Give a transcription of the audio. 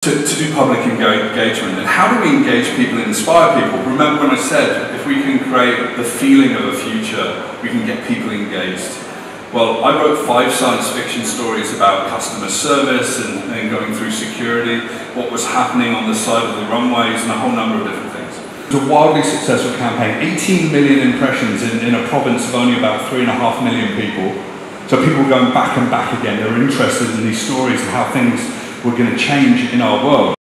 to, to do public engagement and how do we engage people and inspire people? Remember when I said if we can create the feeling of a future, we can get people engaged. Well, I wrote five science fiction stories about customer service and, and going through security, what was happening on the side of the runways, and a whole number of different things. It was a wildly successful campaign, 18 million impressions in, in a province of only about three and a half million people. So people going back and back again. they're interested in these stories and how things were going to change in our world.